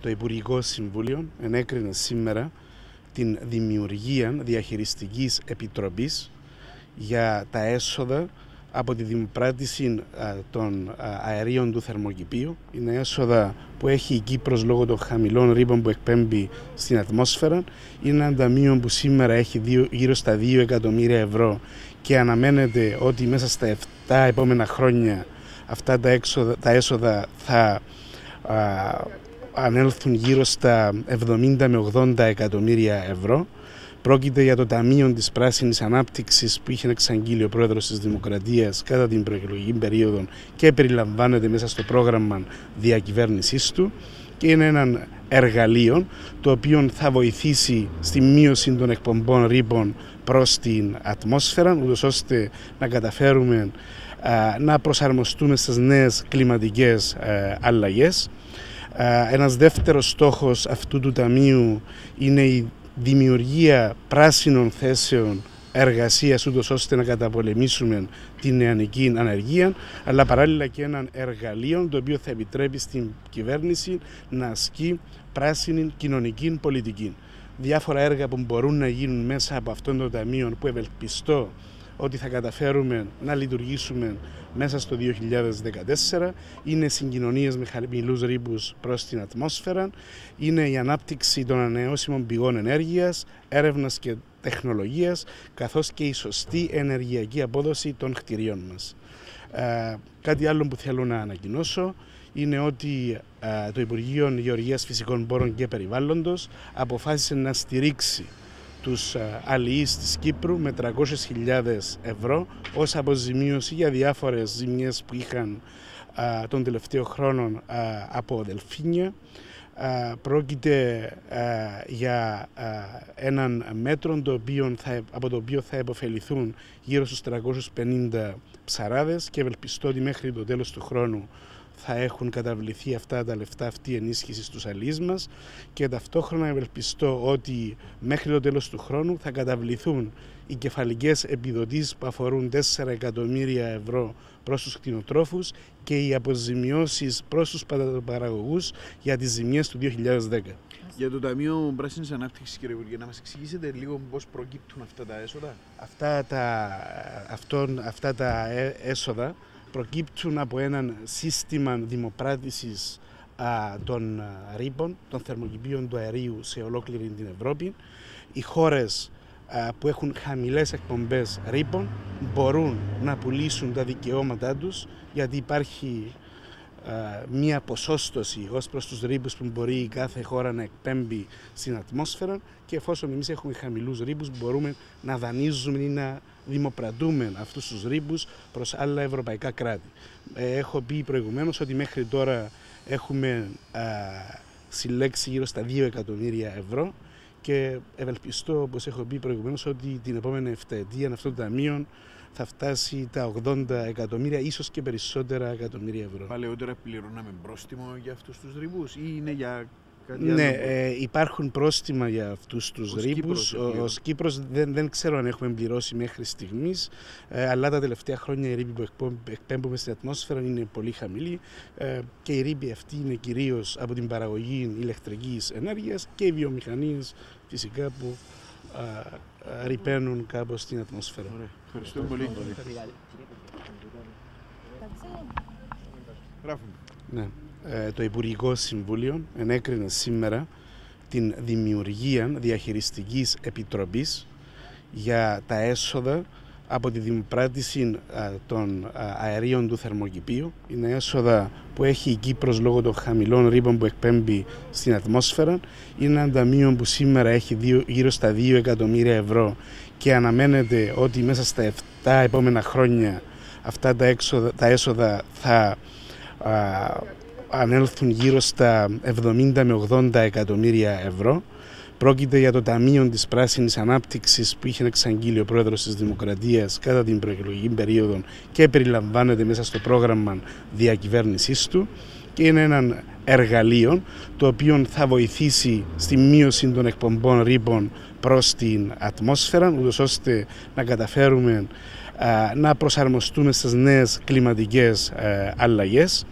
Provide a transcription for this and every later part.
Το Υπουργικό Συμβούλιο ενέκρινε σήμερα την δημιουργία διαχειριστικής επιτροπής για τα έσοδα από τη δημοπράτηση των αερίων του θερμοκηπίου. Είναι έσοδα που έχει η Κύπρος λόγω των χαμηλών ρήπων που εκπέμπει στην ατμόσφαιρα. Είναι ένα ταμείο που σήμερα έχει γύρω στα 2 εκατομμύρια ευρώ και αναμένεται ότι μέσα στα 7 επόμενα χρόνια αυτά τα, έξοδα, τα έσοδα θα ανέλθουν γύρω στα 70 με 80 εκατομμύρια ευρώ. Πρόκειται για το Ταμείο της Πράσινης Ανάπτυξης που είχε εξαγγείλει ο Πρόεδρος της Δημοκρατίας κατά την προεκλογική περίοδο και περιλαμβάνεται μέσα στο πρόγραμμα διακυβέρνησής του και είναι ένα εργαλείο το οποίο θα βοηθήσει στη μείωση των εκπομπών ρήπων προς την ατμόσφαιρα ούτως ώστε να καταφέρουμε να προσαρμοστούμε στις νέες κλιματικές ε, αλλαγές. Ένας δεύτερος στόχος αυτού του ταμείου είναι η δημιουργία πράσινων θέσεων εργασίας ούτως ώστε να καταπολεμήσουμε την νεανική ανεργία αλλά παράλληλα και έναν εργαλείο το οποίο θα επιτρέπει στην κυβέρνηση να ασκεί πράσινη κοινωνική πολιτική. Διάφορα έργα που μπορούν να γίνουν μέσα από αυτόν τον ταμείο που ευελπιστώ ότι θα καταφέρουμε να λειτουργήσουμε μέσα στο 2014 είναι συγκοινωνίες με χαμηλούς ρήπους προς την ατμόσφαιρα, είναι η ανάπτυξη των ανανεώσιμων πηγών ενέργειας, έρευνας και τεχνολογίας, καθώς και η σωστή ενεργειακή απόδοση των κτηρίων μας. Ε, κάτι άλλο που θέλω να ανακοινώσω είναι ότι ε, το Υπουργείο Γεωργίας Φυσικών Πόρων και Περιβάλλοντος αποφάσισε να στηρίξει τους ε, αλληλείς της Κύπρου με 300.000 ευρώ ως αποζημίωση για διάφορες ζημιές που είχαν ε, τον τελευταίο χρόνο ε, από δελφίνια. Πρόκειται για έναν μέτρο το οποίο θα, από το οποίο θα επωφεληθούν γύρω στους 350 ψαράδες και ευελπιστώ ότι μέχρι το τέλος του χρόνου θα έχουν καταβληθεί αυτά τα λεφτά, αυτή η ενίσχυση στους αλείς μας και ταυτόχρονα ευελπιστώ ότι μέχρι το τέλος του χρόνου θα καταβληθούν οι κεφαλικές επιδοτήσεις που αφορούν 4 εκατομμύρια ευρώ προς τους κτηνοτρόφους και οι αποζημιώσεις προς τους παραγωγούς για τις ζημιές του 2010. Για το Ταμείο Πράσινης Ανάπτυξης, κύριε Υπουργέ, να μας εξηγήσετε λίγο πώς προκύπτουν αυτά τα έσοδα; Αυτά τα, αυτόν, αυτά τα ε, έσοδα προκύπτουν από ένα σύστημα δημοπράτησης των ρήπων, των θερμοκηπίων του αερίου σε ολόκληρη την Ευρώπη. Οι χώρες που έχουν χαμηλές εκπομπές ρήπων μπορούν να πουλήσουν τα δικαιώματά τους γιατί υπάρχει μία ποσόστοση ως προς τους ρήπους που μπορεί η κάθε χώρα να εκπέμπει στην ατμόσφαιρα και εφόσον εμείς έχουμε χαμηλούς ρήπους μπορούμε να δανείζουμε ή να δημοπρατούμε αυτούς τους ρήπους προς άλλα ευρωπαϊκά κράτη. Ε, έχω πει προηγουμένως ότι μέχρι τώρα έχουμε συλλέξει γύρω στα 2 εκατομμύρια ευρώ και ευελπιστώ, όπως έχω πει προηγουμένως, ότι την επόμενη 7 ετία αυτό το ταμείο θα φτάσει τα 80 εκατομμύρια, ίσως και περισσότερα εκατομμύρια ευρώ. Παλαιότερα πληρώναμε πρόστιμο για αυτούς τους ρηβούς ή είναι για κάτι ναι, ε, υπάρχουν πρόστιμα για αυτούς τους ρήπους. Ο, Κύπρος δεν, δεν ξέρω αν έχουμε πληρώσει μέχρι στιγμής, ε, αλλά τα τελευταία χρόνια οι ρήποι που εκπέμπουμε στην ατμόσφαιρα είναι πολύ χαμηλοί ε, και οι ρήποι αυτοί είναι κυρίως από την παραγωγή ηλεκτρικής ενέργειας και οι βιομηχανίες φυσικά που ρηπαίνουν κάπως στην ατμόσφαιρα. Ωραία. Ευχαριστώ πολύ. Ναι. Ε, το Υπουργικό Συμβούλιο ενέκρινε σήμερα την δημιουργία διαχειριστικής επιτροπής για τα έσοδα από τη δημοπράτηση των αερίων του θερμοκηπίου. Είναι έσοδα που έχει η Κύπρος λόγω των χαμηλών ρήπων που εκπέμπει στην ατμόσφαιρα. Είναι ένα ταμείο που σήμερα έχει γύρω στα 2 εκατομμύρια ευρώ και αναμένεται ότι μέσα στα 7 επόμενα χρόνια αυτά τα, έξοδα, τα έσοδα θα ανέλθουν γύρω στα 70 με 80 εκατομμύρια ευρώ. Πρόκειται για το Ταμείο της Πράσινης Ανάπτυξης που είχε εξαγγείλει ο Πρόεδρος της Δημοκρατίας κατά την προεκλογική περίοδο και περιλαμβάνεται μέσα στο πρόγραμμα διακυβέρνησής του και είναι ένα εργαλείο το οποίο θα βοηθήσει στη μείωση των εκπομπών ρήπων προς την ατμόσφαιρα ούτως ώστε να καταφέρουμε να προσαρμοστούμε στις νέες κλιματικές ε, αλλαγές.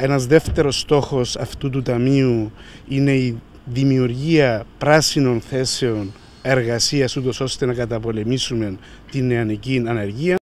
Ένας δεύτερος στόχος αυτού του ταμείου είναι η δημιουργία πράσινων θέσεων εργασίας ούτως ώστε να καταπολεμήσουμε την νεανική ανεργία.